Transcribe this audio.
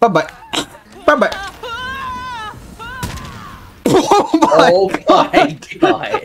Bye bye. Bye bye. Oh my god.